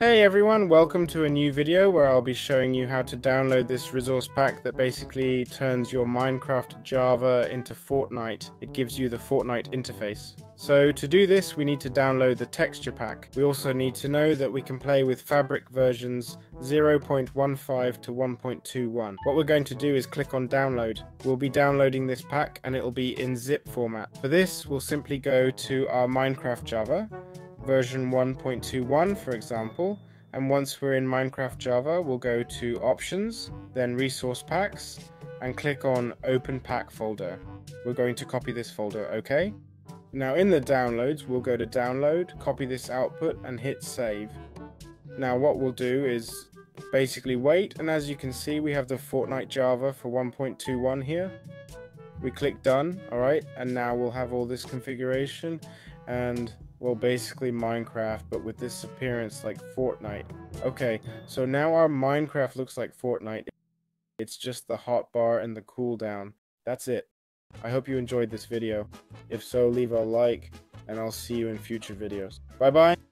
Hey everyone, welcome to a new video where I'll be showing you how to download this resource pack that basically turns your Minecraft Java into Fortnite. It gives you the Fortnite interface. So to do this we need to download the texture pack. We also need to know that we can play with Fabric versions 0.15 to 1.21. What we're going to do is click on download. We'll be downloading this pack and it'll be in zip format. For this we'll simply go to our Minecraft Java version 1.21 for example. And once we're in Minecraft Java we'll go to options then resource packs and click on open pack folder. We're going to copy this folder okay? Now in the downloads we'll go to download copy this output and hit save. Now what we'll do is basically wait and as you can see we have the Fortnite Java for 1.21 here. We click done alright and now we'll have all this configuration and well basically Minecraft but with this appearance like Fortnite. Okay, so now our Minecraft looks like Fortnite. It's just the hotbar and the cooldown. That's it. I hope you enjoyed this video. If so, leave a like and I'll see you in future videos. Bye bye!